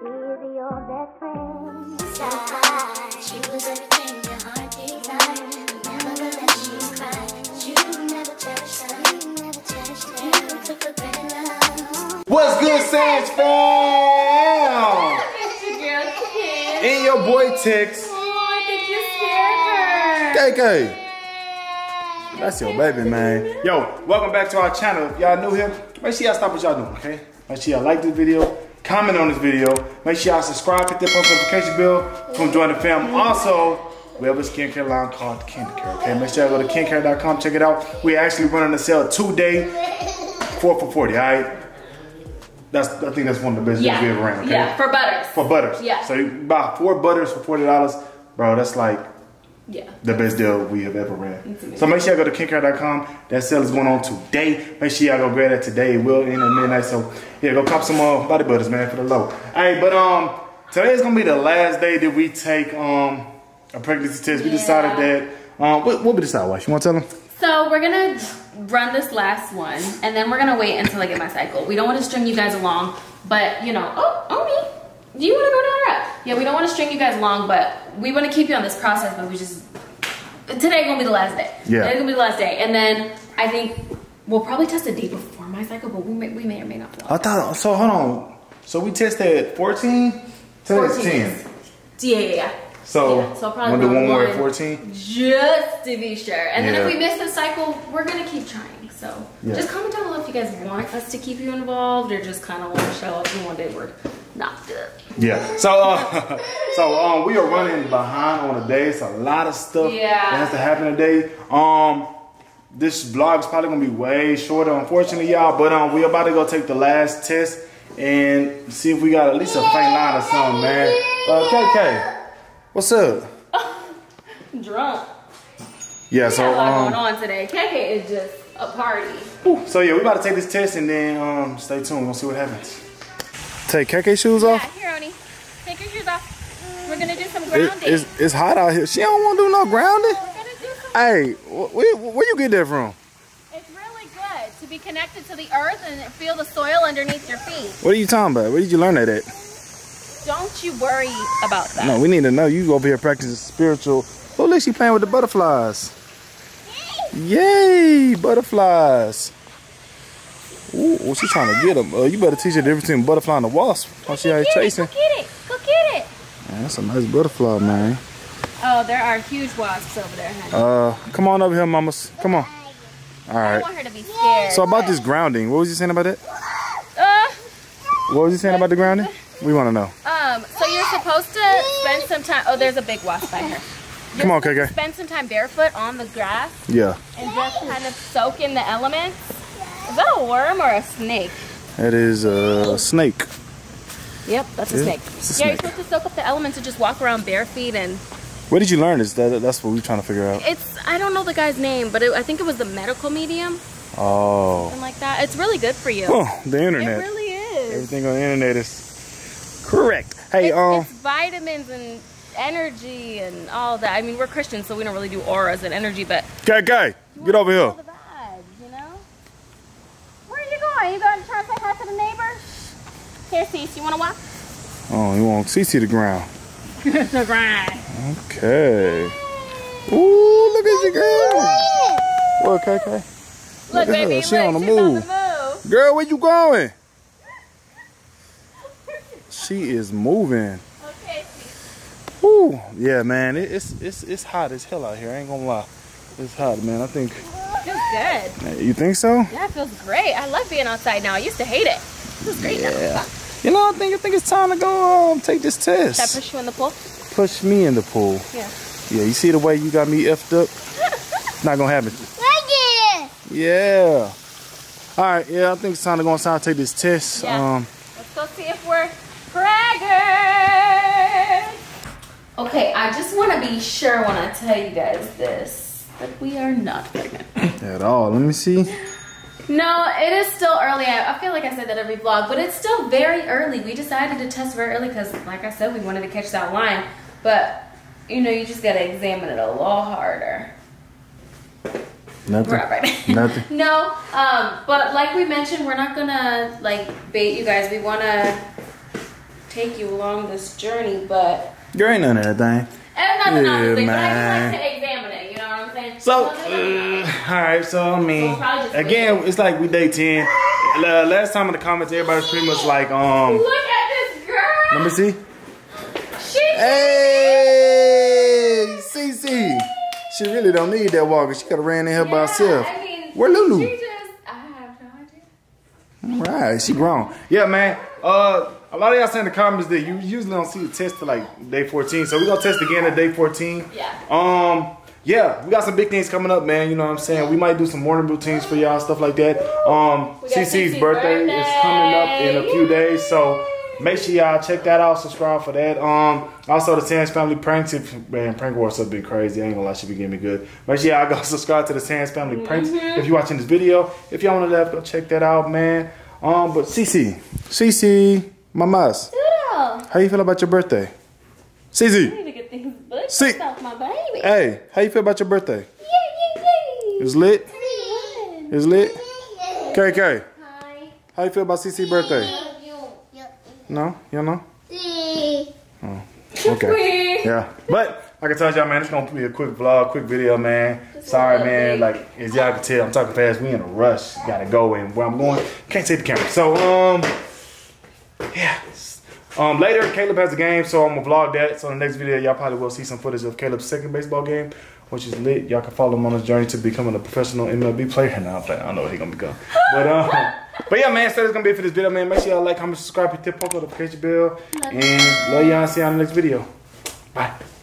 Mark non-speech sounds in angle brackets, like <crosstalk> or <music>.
be your best friend. She was everything your heart desired. Never let you cry. You never touched her. You never touched her. You took for granted love. What's good, Sands fam? It's your. And your boy Tex. Oh, I think you scared her. KK. That's your baby, man. Yo, welcome back to our channel. If y'all new here, make sure y'all stop what y'all doing, okay? Make sure y'all like this video, comment on this video, make sure y'all subscribe, hit that post notification bell, come join the fam. Also, we have a skincare line called Candy Care, okay? Make sure y'all go to kyncare.com, check it out. We're actually running a sale today, four for 40, all right? That's, I think that's one of the best deals we ever ran, okay? Yeah, for butters. For butters. Yeah. So you buy four butters for $40, bro, that's like Yeah. the best deal we have ever ran. So make sure y'all go to kyncare.com. That sale is going on today. Make sure y'all go grab that today. It will end at midnight. So yeah, go cop some uh, body butters, man, for the low. Hey, but um, today is gonna be the last day that we take um a pregnancy test. We decided that um, what, what we decide? Wash? You want to tell them? So we're gonna run this last one, and then we're gonna wait until I get my cycle. We don't want to string you guys along, but you know, oh, Oni, do you want to go down or up? Yeah, we don't want to string you guys along, but we want to keep you on this process. But we just today gonna be the last day. Yeah. today's gonna be the last day, and then I think we'll probably test a day before my cycle, but we may, we may or may not. I thought so. Hold on. So we tested 14. Today's 14. 10. Yeah, yeah, yeah. So, Yeah, so I'll do one more at 14. Just to be sure. And then if we miss the cycle, we're gonna keep trying. So Yeah. just comment down below if you guys want us to keep you involved or just kind of want to show up and one day we're not good. Yeah. So uh <laughs> so um we are running behind on the day. It's a lot of stuff Yeah. that has to happen today. Um this vlog is probably gonna be way shorter, unfortunately, y'all. But um we are about to go take the last test and see if we got at least a faint line or something, man. Uh KK, what's up? <laughs> Drunk. Yeah, so a lot going um on today. KK is just a party. so yeah, we about to take this test and then um stay tuned. We'll see what happens. Take KK shoes Yeah, off? here, Oni. Take your shoes off. We're gonna do some It- grounding. it's, it's hot out here. She don't wanna do no grounding. We're gonna do some. Hey, where, where you get that from? It's really good to be connected to the earth and feel the soil underneath your feet. What are you talking about? Where did you learn that at? Don't you worry about that. No, we need to know. You over here practicing spiritual. Oh, look, she playing with the butterflies. Yay, butterflies. Ooh, oh, she trying to get him. Uh, you better teach her the difference between butterfly and a wasp. Oh, she out Get it, chasing. Go get it. Go get it. Man, that's a nice butterfly, man. Oh, there are huge wasps over there, honey. Uh, come on over here, mamas. Come on. All right. I want her to be scared. So about this grounding, what was you saying about that? Uh, What was you saying about the grounding? We want to know. um, so you're supposed to spend some time. Oh, there's a big wasp by her. You're Come on, KK. Spend some time barefoot on the grass Yeah, and just kind of soak in the elements. Is that a worm or a snake? that is a snake. Yep, that's a Yeah, snake. a yeah, snake. you're supposed to soak up the elements and just walk around bare feet and Where did you learn Is That, that's what we're trying to figure out. it's I don't know the guy's name, but it, I think it was the medical medium, Oh. something like that. It's really good for you. Oh, the internet. it really is. Everything on the internet is correct. Hey, it's, um, it's vitamins and energy and all that. I mean, we're Christians, so we don't really do auras and energy, but guy, guy, get over here. the vibes, you know. Where are you going? You going to try to say hi to the neighbors? Here, Cease, you want to walk? Oh, you want CC the ground? the grind. Okay. Ooh, look at you, girl. What, KK? Look, Look baby, her. She on the she's move. on the move. Girl, where you going? She is moving. Okay. Ooh, yeah, man. It, it's it's it's hot as hell out here. I ain't gonna lie. It's hot, man. I think. Good. You think so? Yeah, it feels great. I love being outside now. I used to hate it. It feels great now. Yeah. You know, I think I think it's time to go um take this Should I test. push you in the pool? Push me in the pool. Yeah. Yeah, you see the way you got me effed up? It's <laughs> not gonna happen. Yeah. All right. Yeah, I think it's time to go inside and take this test. Yeah. Um. Let's go see if we're pregnant. Okay, I just want to be sure when I tell you guys this that we are not pregnant. At all. Let me see. No, it is still early. I, I feel like I said that every vlog, but it's still very early. We decided to test very early because, like I said, we wanted to catch that line. But, you know, you just got to examine it a little harder. Nothing. We're not. <laughs> Nothing. no, um, but like we mentioned, we're not gonna like bait you guys. We wanna take you along this journey, but Girl ain't none of that thing. and nothing Yeah, honestly, but I man. So, uh, all right. So I mean, We'll probably just again, it's like we day ten. Uh, Last time in the comments, everybody's pretty much like, um, Look at this girl. let me see. She Hey, Cece. She really don't need that walker. She could have ran in here by herself. I mean, Where Lulu? She just, I have no idea. Right, she grown. Yeah, man. Uh, a lot of y'all saying in the comments that you usually don't see the test till like day 14. So we're gonna test again at day 14. Yeah. Um, yeah, we got some big things coming up, man. You know what I'm saying? We might do some morning routines for y'all, stuff like that. Um, CC's CC's birthday, is coming up in a few days, so make sure y'all check that out. Subscribe for that. Um, also the Sands Family pranks. If man, prank war stuff been crazy. I ain't gonna lie, she be getting me good. Make sure y'all go <laughs> subscribe to the Sands Family pranks Mm-hmm. if you're watching this video. If y'all want to left, go check that out, man. Um, but CC, CC, mamas, Doodle. how you feel about your birthday? CC, See- off my baby. hey, how you feel about your birthday? Yay, yay, yay. It's lit. It's lit. KK, Hi. how you feel about CC birthday? No, you know. See. Okay. Yeah. But like I told y'all, man, it's gonna be a quick vlog, quick video, man. Sorry, man. Like as y'all can tell, I'm talking fast. We in a rush. Gotta go, and where I'm going, can't take the camera. So um. Um, later, Caleb has a game, so I'm gonna vlog that. So in the next video, y'all probably will see some footage of Caleb's second baseball game, which is lit. Y'all can follow him on his journey to becoming a professional MLB player. Playing. I don't know what he gonna become, but um, <laughs> but yeah, man. So that's gonna be it for this video, man. Make sure y'all like, comment, subscribe, hit the post notification bell, and love y'all. See y'all in the next video. Bye.